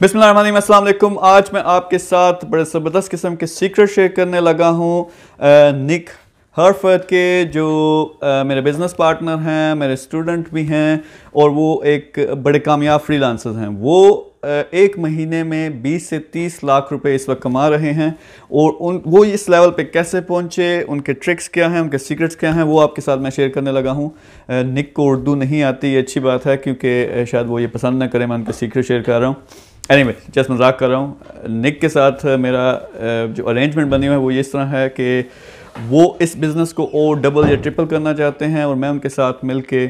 बिस्मिल्लाम आज मैं आपके साथ बड़े ज़बरदस्त किस्म के सीक्रेट शेयर करने लगा हूँ निक हरफर्द के जो आ, मेरे बिज़नेस पार्टनर हैं मेरे स्टूडेंट भी हैं और वो एक बड़े कामयाब फ्रीलांसर्स हैं। वो आ, एक महीने में 20 से 30 लाख रुपए इस वक्त कमा रहे हैं और उन वो इस लेवल पे कैसे पहुँचे उनके ट्रिक्स क्या हैं उनके सीक्रेट्स क्या हैं वो आपके साथ मैं शेयर करने लगा हूँ। निक को उर्दू नहीं आती ये अच्छी बात है क्योंकि शायद वो ये पसंद ना करें मैं उनके सीक्रेट शेयर कर रहा हूँ। एनी वे जस्ट मज़ाक कर रहा हूँ। निक के साथ मेरा जो अरेंजमेंट बनी हुआ है वो ये इस तरह है कि वो इस बिज़नेस को और डबल या ट्रिपल करना चाहते हैं और मैं उनके साथ मिल के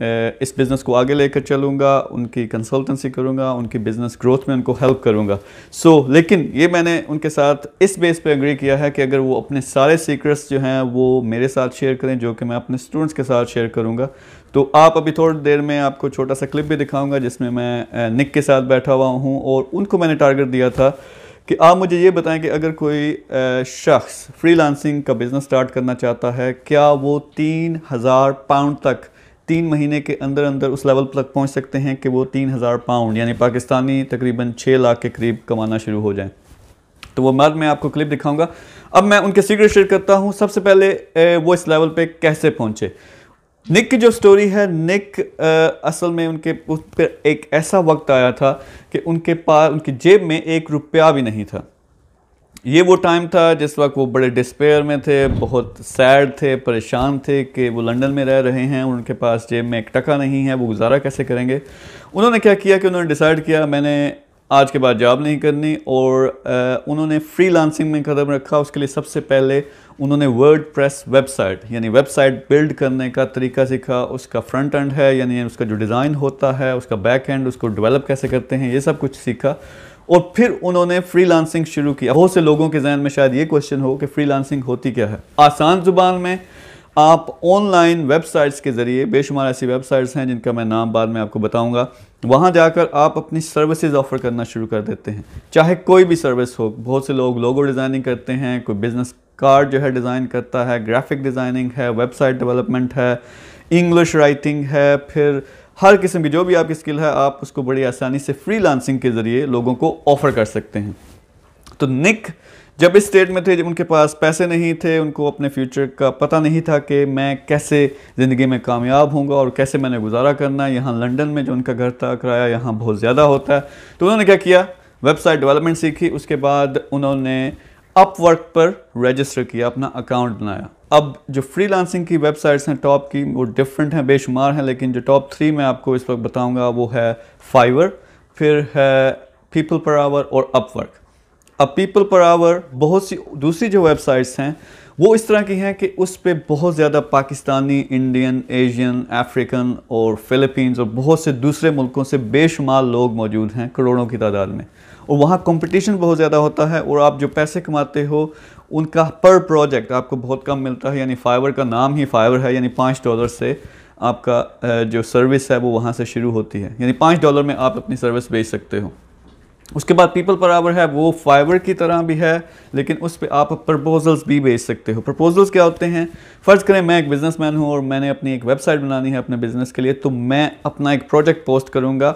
इस बिज़नेस को आगे लेकर चलूँगा उनकी कंसल्टेंसी करूँगा उनकी बिज़नेस ग्रोथ में उनको हेल्प करूँगा। सो so, लेकिन ये मैंने उनके साथ इस बेस पे एग्री किया है कि अगर वो अपने सारे सीक्रेट्स जो हैं वो मेरे साथ शेयर करें जो कि मैं अपने स्टूडेंट्स के साथ शेयर करूँगा। तो आप अभी थोड़ी देर में आपको छोटा सा क्लिप भी दिखाऊँगा जिसमें मैं निक के साथ बैठा हुआ हूँ और उनको मैंने टारगेट दिया था कि आप मुझे ये बताएँ कि अगर कोई शख्स फ्रीलांसिंग का बिज़नेस स्टार्ट करना चाहता है क्या वो तीन हज़ार पाउंड तक तीन महीने के अंदर अंदर उस लेवल तक पहुँच सकते हैं कि वो तीन हज़ार पाउंड यानी पाकिस्तानी तकरीबन छः लाख के करीब कमाना शुरू हो जाए। तो वो मर्द मैं आपको क्लिप दिखाऊँगा। अब मैं उनके सीक्रेट शेयर करता हूँ। सबसे पहले वो इस लेवल पे कैसे पहुँचे? निक की जो स्टोरी है निक असल में उनके उस पर एक ऐसा वक्त आया था कि उनके पास, उनकी जेब में एक रुपया भी नहीं था। ये वो टाइम था जिस वक्त वो बड़े डिस्पेयर में थे बहुत सैड थे परेशान थे कि वो लंदन में रह रहे हैं उनके पास जेब में एक टका नहीं है वो गुजारा कैसे करेंगे? उन्होंने क्या किया कि उन्होंने डिसाइड किया मैंने आज के बाद जॉब नहीं करनी और आ, उन्होंने फ्री लांसिंग में कदम रखा। उसके लिए सबसे पहले उन्होंने वर्ड प्रेस वेबसाइट यानी वेबसाइट बिल्ड करने का तरीका सीखा। उसका फ्रंट एंड है यानी उसका जो डिज़ाइन होता है उसका बैक एंड उसको डेवलप कैसे करते हैं ये सब कुछ सीखा। और फिर उन्होंने फ्रीलांसिंग शुरू किया। बहुत से लोगों के जहन में शायद ये क्वेश्चन हो कि फ्रीलांसिंग होती क्या है? आसान ज़ुबान में आप ऑनलाइन वेबसाइट्स के ज़रिए, बेशुमार ऐसी वेबसाइट्स हैं जिनका मैं नाम बाद में आपको बताऊँगा, वहाँ जाकर आप अपनी सर्विसेज़ ऑफ़र करना शुरू कर देते हैं। चाहे कोई भी सर्विस हो, बहुत से लोग लोगो डिज़ाइनिंग करते हैं, कोई बिज़नेस कार्ड जो है डिज़ाइन करता है ग्राफिक डिज़ाइनिंग है वेबसाइट डेवलपमेंट है इंग्लिश राइटिंग है, फिर हर किस्म की जो भी आपकी स्किल है, आप उसको बड़ी आसानी से फ्री के ज़रिए लोगों को ऑफ़र कर सकते हैं। तो निक जब इस स्टेट में थे, जब उनके पास पैसे नहीं थे, उनको अपने फ्यूचर का पता नहीं था कि मैं कैसे ज़िंदगी में कामयाब होऊँगा और कैसे मैंने गुजारा करना है। यहाँ लंदन में जो उनका घर था, किराया यहाँ बहुत ज़्यादा होता है। तो उन्होंने क्या किया? वेबसाइट डेवलपमेंट सीखी। उसके बाद उन्होंने अपवर्क पर रजिस्टर किया, अपना अकाउंट बनाया। अब जो फ्रीलांसिंग की वेबसाइट्स हैं टॉप की, वो डिफरेंट हैं, बेशुमार हैं, लेकिन जो टॉप थ्री मैं आपको इस वक्त बताऊँगा, वो है फाइवर फिर है पीपल पर आवर और अपवर्क अब पीपल पर आवर बहुत सी, दूसरी जो वेबसाइट्स हैं वो इस तरह की हैं कि उस पर बहुत ज़्यादा पाकिस्तानी, इंडियन, एशियन, अफ्रीकन और फ़िलिपींस और बहुत से दूसरे मुल्कों से बेशुमार लोग मौजूद हैं करोड़ों की तादाद में। और वहाँ कंपटीशन बहुत ज़्यादा होता है और आप जो पैसे कमाते हो, उनका पर प्रोजेक्ट आपको बहुत कम मिलता है, यानी फाइवर का नाम ही फाइवर है, यानी पाँच डॉलर से आपका जो सर्विस है वो वहाँ से शुरू होती है। यानी पाँच डॉलर में आप अपनी सर्विस बेच सकते हो। उसके बाद पीपल पर आवर है वो फाइवर की तरह भी है लेकिन उस पर आप प्रपोजल्स भी भेज सकते हो। प्रपोजल्स क्या होते हैं? फ़र्ज़ करें मैं एक बिज़नेसमैन हूँ और मैंने अपनी एक वेबसाइट बनानी है अपने बिज़नेस के लिए तो मैं अपना एक प्रोजेक्ट पोस्ट करूँगा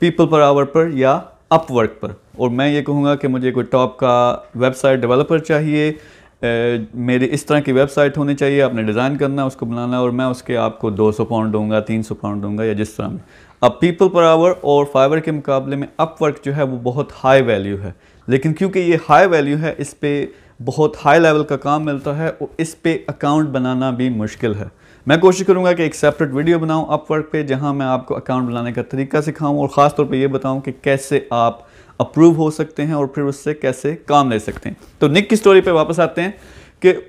पीपल पर आवर पर या अपवर्क पर। और मैं ये कहूँगा कि मुझे कोई टॉप का वेबसाइट डेवलपर चाहिए ए, मेरी इस तरह की वेबसाइट होनी चाहिए आपने डिज़ाइन करना उसको बनाना और मैं उसके आपको 200 पाउंड दूँगा 300 पाउंड दूँगा या जिस तरह में। अब पीपल पर आवर और फाइवर के मुकाबले में अपवर्क जो है वो बहुत हाई वैल्यू है। लेकिन क्योंकि ये हाई वैल्यू है, इस पर बहुत हाई लेवल का काम मिलता है और इस पर अकाउंट बनाना भी मुश्किल है। मैं कोशिश करूँगा कि एक सेपरेट वीडियो बनाऊँ अपवर्क पे, जहाँ मैं आपको अकाउंट बनाने का तरीका सिखाऊं और ख़ास तौर पे ये बताऊँ कि कैसे आप अप्रूव हो सकते हैं और फिर उससे कैसे काम ले सकते हैं। तो निक की स्टोरी पे वापस आते हैं कि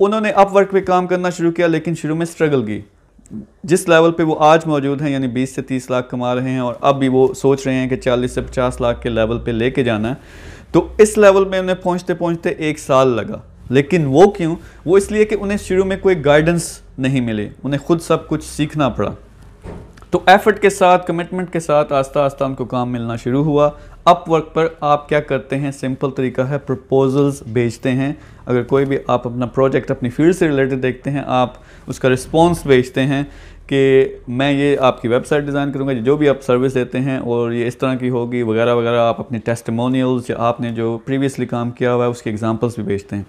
उन्होंने अपवर्क पे काम करना शुरू किया, लेकिन शुरू में स्ट्रगल की। जिस लेवल पे वो आज मौजूद हैं, यानी 20 से 30 लाख कमा रहे हैं और अब भी वो सोच रहे हैं कि 40 से 50 लाख के लेवल पे लेके जाना है तो इस लेवल में उन्हें पहुँचते पहुँचते एक साल लगा। लेकिन वो क्यों? वो इसलिए कि उन्हें शुरू में कोई गाइडेंस नहीं मिले। उन्हें खुद सब कुछ सीखना पड़ा। तो एफर्ट के साथ कमिटमेंट के साथ आस्ता आस्ता उनको काम मिलना शुरू हुआ। अपवर्क पर आप क्या करते हैं? सिंपल तरीका है प्रपोजल्स भेजते हैं। अगर कोई भी आप अपना प्रोजेक्ट अपनी फ़ील्ड से रिलेटेड देखते हैं, आप उसका रिस्पॉन्स भेजते हैं कि मैं ये आपकी वेबसाइट डिज़ाइन करूँगा, जो भी आप सर्विस देते हैं और ये इस तरह की होगी वगैरह वगैरह आप अपने टेस्टमोनियल्स या आपने जो प्रीवियसली काम किया हुआ है, उसके एग्जांपल्स भी भेजते हैं।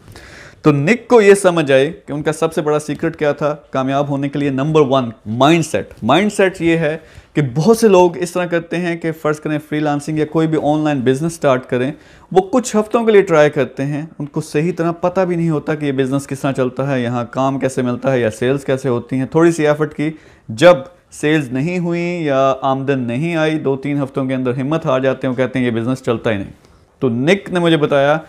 तो निक को ये समझ आए कि उनका सबसे बड़ा सीक्रेट क्या था, कामयाब होने के लिए नंबर वन माइंडसेट माइंडसेट ये है कि बहुत से लोग इस तरह करते हैं कि फ़र्ज़ करें फ्रीलांसिंग या कोई भी ऑनलाइन बिज़नेस स्टार्ट करें, वो कुछ हफ्तों के लिए ट्राई करते हैं, उनको सही तरह पता भी नहीं होता कि ये बिज़नेस किस तरह चलता है, यहाँ काम कैसे मिलता है या सेल्स कैसे होती हैं। थोड़ी सी एफर्ट की, जब सेल्स नहीं हुई या आमदन नहीं आई दो तीन हफ्तों के अंदर हिम्मत हार जाते हैं, वो कहते हैं ये बिज़नेस चलता ही नहीं। तो निक ने मुझे बताया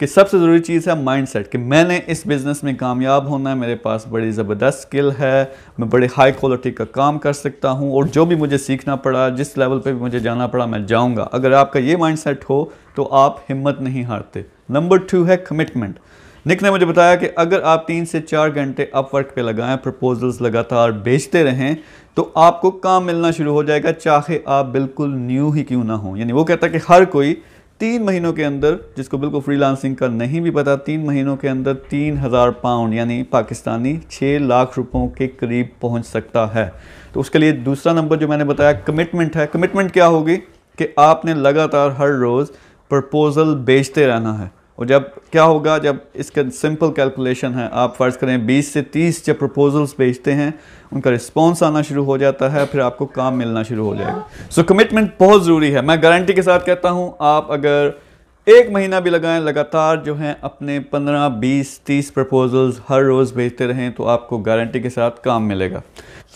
कि सबसे ज़रूरी चीज़ है माइंडसेट कि मैंने इस बिज़नेस में कामयाब होना है, मेरे पास बड़ी ज़बरदस्त स्किल है, मैं बड़े हाई क्वालिटी का काम कर सकता हूँ और जो भी मुझे सीखना पड़ा, जिस लेवल पे भी मुझे जाना पड़ा, मैं जाऊँगा। अगर आपका ये माइंडसेट हो तो आप हिम्मत नहीं हारते। नंबर टू है कमिटमेंट निक ने मुझे बताया कि अगर आप तीन से चार घंटे अपवर्क पे लगाएँ प्रपोजल्स लगातार बेचते रहें तो आपको काम मिलना शुरू हो जाएगा, चाहे आप बिल्कुल न्यू ही क्यों ना हो। यानी वो कहता है कि हर कोई तीन महीनों के अंदर, जिसको बिल्कुल फ्रीलांसिंग का नहीं भी पता, तीन महीनों के अंदर तीन हज़ार पाउंड यानी पाकिस्तानी छः लाख रुपयों के करीब पहुँच सकता है। तो उसके लिए दूसरा नंबर जो मैंने बताया कमिटमेंट है। कमिटमेंट क्या होगी? कि आपने लगातार हर रोज़ प्रपोज़ल बेचते रहना है। और जब क्या होगा जब इसका सिंपल कैलकुलेशन है आप फ़र्ज़ करें 20 से 30 जब प्रपोजल्स भेजते हैं उनका रिस्पॉन्स आना शुरू हो जाता है फिर आपको काम मिलना शुरू हो जाएगा। सो कमिटमेंट बहुत ज़रूरी है। मैं गारंटी के साथ कहता हूँ आप अगर एक महीना भी लगाएँ लगातार जो हैं अपने 15, 20, 30 प्रपोजल्स हर रोज़ भेजते रहें तो आपको गारंटी के साथ काम मिलेगा।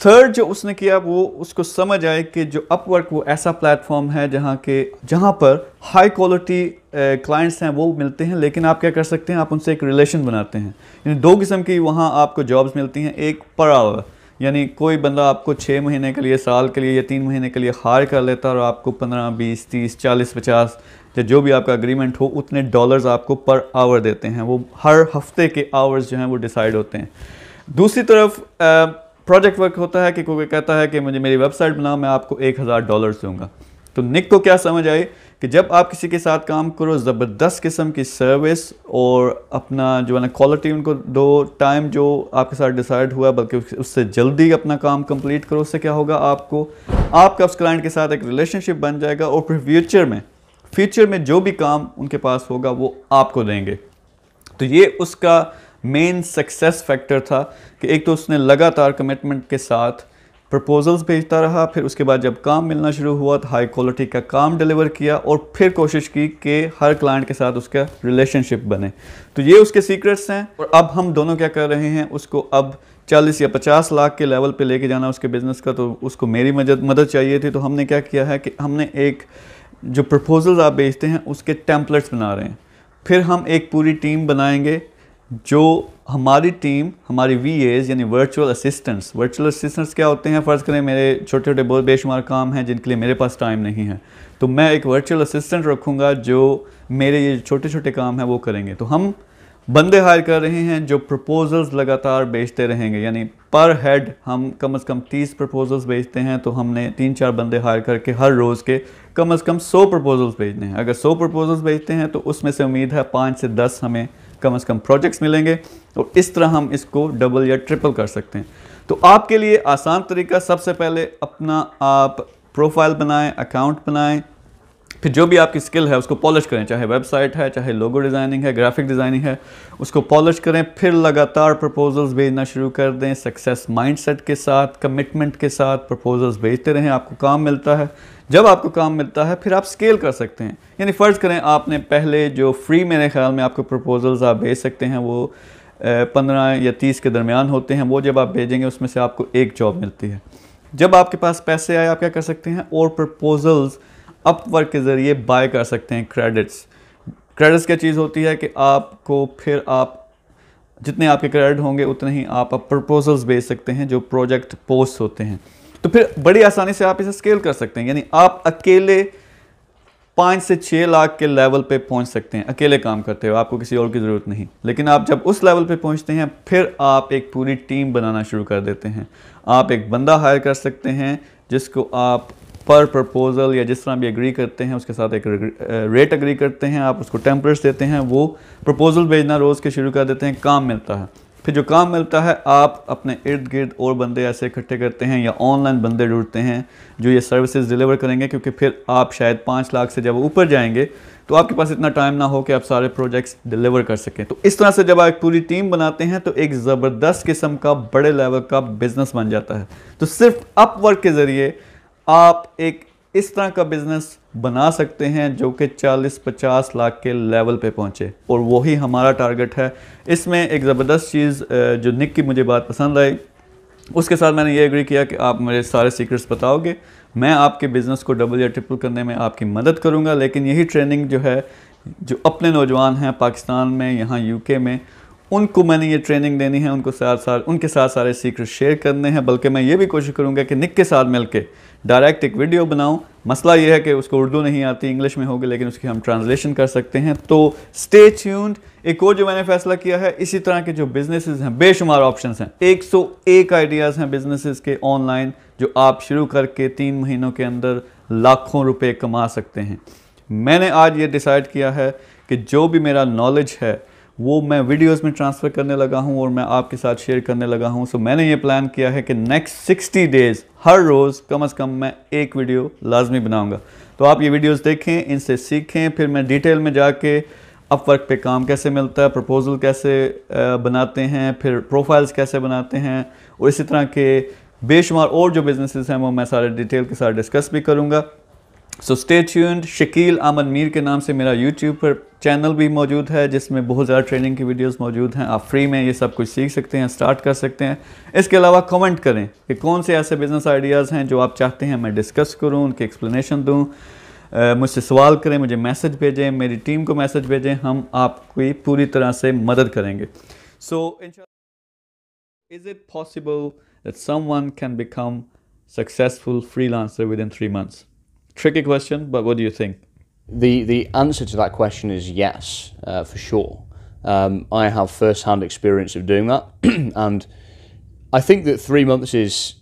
थर्ड जो उसने किया, वो उसको समझ आए कि जो अपवर्क वो ऐसा प्लेटफॉर्म है जहाँ के, जहाँ पर हाई क्वालिटी क्लाइंट्स हैं, वो मिलते हैं, लेकिन आप क्या कर सकते हैं, आप उनसे एक रिलेशन बनाते हैं। यानी दो किस्म की वहाँ आपको जॉब्स मिलती हैं, एक पर आवर यानी कोई बंदा आपको छः महीने के लिए, साल के लिए या तीन महीने के लिए हायर कर लेता है और आपको पंद्रह, बीस, तीस, चालीस, पचास या जो भी आपका अग्रीमेंट हो, उतने डॉलर्स आपको पर आवर देते हैं। वो हर हफ़्ते के आवर्स जो हैं, वो डिसाइड होते हैं। दूसरी तरफ़ प्रोजेक्ट वर्क होता है कि कोई कहता है कि मुझे मेरी वेबसाइट बनाओ, मैं आपको एक हज़ार डॉलर्स दूँगा। तो निक को क्या समझ आई कि जब आप किसी के साथ काम करो, ज़बरदस्त किस्म की सर्विस और अपना जो है ना क्वालिटी उनको दो टाइम जो आपके साथ डिसाइड हुआ, बल्कि उससे जल्दी अपना काम कंप्लीट करो, उससे क्या होगा आपको? आपका उस क्लाइंट के साथ एक रिलेशनशिप बन जाएगा और फिर फ्यूचर में फ्यूचर में जो भी काम उनके पास होगा, वो आपको देंगे। तो ये उसका मेन सक्सेस फैक्टर था कि एक तो उसने लगातार कमिटमेंट के साथ प्रपोजल्स भेजता रहा, फिर उसके बाद जब काम मिलना शुरू हुआ तो हाई क्वालिटी का काम डिलीवर किया और फिर कोशिश की कि हर क्लाइंट के साथ उसका रिलेशनशिप बने। तो ये उसके सीक्रेट्स हैं और अब हम दोनों क्या कर रहे हैं, उसको अब 40 या 50 लाख के लेवल पे लेके जाना उसके बिज़नेस का तो उसको मेरी मदद मदद चाहिए थी। तो हमने क्या किया है कि हमने एक जो प्रपोजल्स आप भेजते हैं, उसके टेम्पलेट्स बना रहे हैं। फिर हम एक पूरी टीम बनाएँगे जो हमारी टीम हमारी वी एज यानी वर्चुअल असिस्टेंट्स वर्चुअल असिस्टेंट्स क्या होते हैं? फ़र्ज़ करें मेरे छोटे छोटे बहुत बेशुमार काम हैं, जिनके लिए मेरे पास टाइम नहीं है। तो मैं एक वर्चुअल असिस्टेंट रखूँगा जो मेरे ये छोटे छोटे काम हैं, वो करेंगे। तो हम बंदे हायर कर रहे हैं जो प्रपोजल्स लगातार बेचते रहेंगे। यानी पर हेड हम कम अज़ कम तीस प्रपोजल्स बेचते हैं तो हमने तीन चार बंदे हायर करके हर रोज़ के कम अज़ कम सौ प्रपोजल्स भेजने हैं। अगर सौ प्रपोजल्स भेजते हैं तो उसमें से उम्मीद है पाँच से दस हमें कम से कम प्रोजेक्ट्स मिलेंगे और इस तरह हम इसको डबल या ट्रिपल कर सकते हैं। तो आपके लिए आसान तरीका, सबसे पहले अपना आप प्रोफ़ाइल बनाएँ अकाउंट बनाएँ फिर जो भी आपकी स्किल है, उसको पॉलिश करें। चाहे वेबसाइट है, चाहे लोगो डिज़ाइनिंग है, ग्राफिक डिज़ाइनिंग है, उसको पॉलिश करें, फिर लगातार प्रपोजल्स भेजना शुरू कर दें। सक्सेस माइंडसेट के साथ, कमिटमेंट के साथ प्रपोजल्स भेजते रहें। आपको काम मिलता है। जब आपको काम मिलता है, फिर आप स्केल कर सकते हैं। यानी फ़र्ज़ करें, आपने पहले जो फ्री मेरे ख्याल में आपको प्रपोजल्स आप भेज सकते हैं, वो पंद्रह या तीस के दरमियान होते हैं। वो जब आप भेजेंगे, उसमें से आपको एक जॉब मिलती है। जब आपके पास पैसे आए, आप क्या कर सकते हैं? और प्रपोजल्स अपवर्क के ज़रिए बाय कर सकते हैं क्रेडिट्स क्रेडिट्स क्या चीज़ होती है कि आपको फिर आप, जितने आपके क्रेडिट होंगे, उतने ही आप प्रपोजल्स भेज सकते हैं जो प्रोजेक्ट पोस्ट होते हैं. तो फिर बड़ी आसानी से आप इसे स्केल कर सकते हैं. यानी आप अकेले पाँच से छः लाख के लेवल पे पहुँच सकते हैं. अकेले काम करते हो आपको किसी और की ज़रूरत नहीं. लेकिन आप जब उस लेवल पे पहुँचते हैं, फिर आप एक पूरी टीम बनाना शुरू कर देते हैं. आप एक बंदा हायर कर सकते हैं, जिसको आप पर प्रपोज़ल या जिस तरह भी एग्री करते हैं, उसके साथ एक रेट एग्री करते हैं, आप उसको टेम्परेट्स देते हैं, वो प्रपोज़ल भेजना रोज़ के शुरू कर देते हैं, काम मिलता है। फिर जो काम मिलता है, आप अपने इर्द गिर्द और बंदे ऐसे इकट्ठे करते हैं या ऑनलाइन बंदे ढूंढते हैं जो ये सर्विसेज़ डिलीवर करेंगे, क्योंकि फिर आप शायद पाँच लाख से जब ऊपर जाएँगे तो आपके पास इतना टाइम ना हो कि आप सारे प्रोजेक्ट्स डिलीवर कर सकें। तो इस तरह से जब आप पूरी टीम बनाते हैं तो एक ज़बरदस्त किस्म का, बड़े लेवल का बिज़नेस बन जाता है। तो सिर्फ़ अपवर्क के ज़रिए आप एक इस तरह का बिज़नेस बना सकते हैं जो कि 40-50 लाख के लेवल पे पहुँचे। और वही हमारा टारगेट है। इसमें एक ज़बरदस्त चीज़ जो निक की मुझे बात पसंद आई, उसके साथ मैंने ये एग्री किया कि आप मेरे सारे सीक्रेट्स बताओगे। मैं आपके बिज़नेस को डबल या ट्रिपल करने में आपकी मदद करूँगा, लेकिन यही ट्रेनिंग जो है, जो अपने नौजवान हैं पाकिस्तान में, यहाँ यूके में उनको मैंने ये ट्रेनिंग देनी है, उनको साथ साथ उनके साथ सारे सीक्रेट शेयर करने हैं, बल्कि मैं ये भी कोशिश करूँगा कि निक के साथ मिल के डायरेक्ट एक वीडियो बनाऊँ। मसला ये है कि उसको उर्दू नहीं आती इंग्लिश में होगी, लेकिन उसकी हम ट्रांसलेशन कर सकते हैं। तो स्टे ट्यून्ड एक और जो मैंने फैसला किया है, इसी तरह के जो बिजनेसेस हैं, बेशुमार ऑप्शंस हैं। 101 आइडियाज़ हैं बिजनेसेस के ऑनलाइन जो आप शुरू करके तीन महीनों के अंदर लाखों रुपए कमा सकते हैं। मैंने आज ये डिसाइड किया है कि जो भी मेरा नॉलेज है वो मैं वीडियोस में ट्रांसफ़र करने लगा हूँ और मैं आपके साथ शेयर करने लगा हूँ। सो so, मैंने ये प्लान किया है कि नेक्स्ट 60 डेज़ हर रोज़ कम अज़ कम मैं एक वीडियो लाजमी बनाऊँगा। तो आप ये वीडियोस देखें इनसे सीखें फिर मैं डिटेल में जाके अपवर्क पे काम कैसे मिलता है प्रपोजल कैसे बनाते हैं फिर प्रोफाइल्स कैसे बनाते हैं और इसी तरह के बेशुमार और जो बिजनेसेस हैं वो मैं सारे डिटेल के साथ डिस्कस भी करूँगा। सो स्टे ट्यून्ड शकील आमन मीर के नाम से मेरा यूट्यूब पर चैनल भी मौजूद है, जिसमें बहुत ज़्यादा ट्रेनिंग की वीडियोस मौजूद हैं। आप फ्री में ये सब कुछ सीख सकते हैं स्टार्ट कर सकते हैं। इसके अलावा कमेंट करें कि कौन से ऐसे बिज़नेस आइडियाज़ हैं जो आप चाहते हैं मैं डिस्कस करूँ, उनकी एक्सप्लेनेशन दूँ। मुझसे सवाल करें, मुझे मैसेज भेजें, मेरी टीम को मैसेज भेजें, हम आपकी पूरी तरह से मदद करेंगे। So is it possible that someone can become successful freelancer within three months Tricky question, but what do you think? The the answer to that question is yes, uh, for sure. Um, I have first-hand experience of doing that, and I think that three months is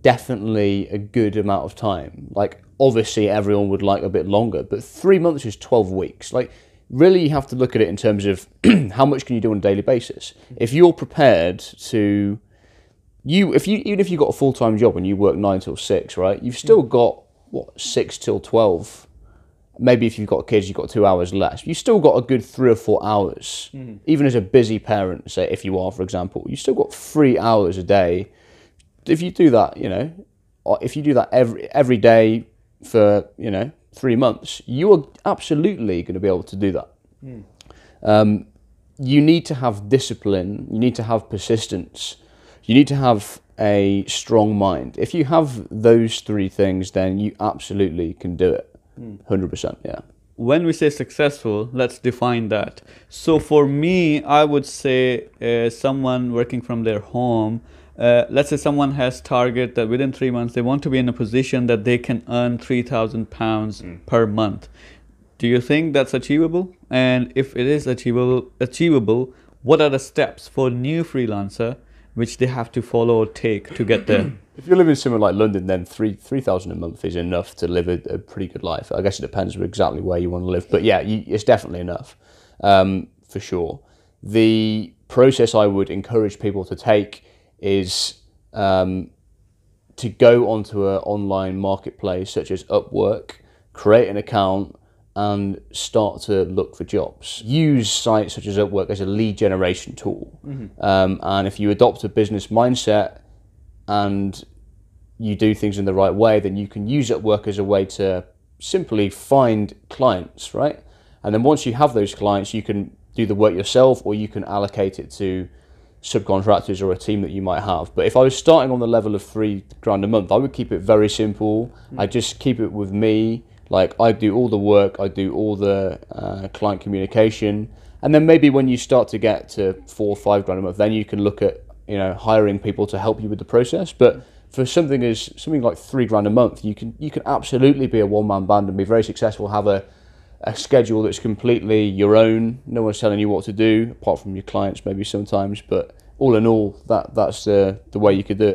definitely a good amount of time. Like, obviously, everyone would like a bit longer, but three months is twelve weeks. Like, really, you have to look at it in terms of how much can you do on a daily basis. If you're prepared to you if you even if you've got a full-time job and you work nine till six right you've still got what six till twelve. Maybe if you've got kids, you've got two hours less. You've still got a good three or four hours. Mm. Even as a busy parent, say if you are, for example, you still got three hours a day. If you do that, you know, if you do that every every day for you know three months, you are absolutely going to be able to do that. Mm. Um, you need to have discipline. You need to have persistence. You need to have a strong mind. If you have those three things, then you absolutely can do it. 100%, yeah. When we say successful, let's define that. So for me, I would say uh, someone working from their home, uh, let's say someone has target that within three months they want to be in a position that they can earn 3,000 pounds mm. per month. Do you think that's achievable? And if it is achievable, achievable, what are the steps for new freelancer which they have to follow or take to get there. if you're living somewhere like London, then three three thousand a month is enough to live a, a, pretty good life. I guess it depends exactly where you want to live, but yeah, you, it's definitely enough um, for sure. The process I would encourage people to take is um, to go onto an online marketplace such as Upwork, create an account and start to look for jobs. Use sites such as Upwork as a lead generation tool. Mm-hmm. Um, and if you adopt a business mindset and you do things in the right way, then you can use Upwork as a way to simply find clients, right? And then once you have those clients, you can do the work yourself or you can allocate it to subcontractors or a team that you might have. But if I was starting on the level of three grand a month, I would keep it very simple. Mm-hmm. I just keep it with me like I do all the work, I do all the uh, client communication, and then maybe when you start to get to four or five grand a month, then you can look at you know hiring people to help you with the process. But for something as something like three grand a month, you can you can absolutely be a one man band and be very successful. Have a a schedule that's completely your own. No one's telling you what to do apart from your clients, maybe sometimes. But all in all, that that's the the way you could do it.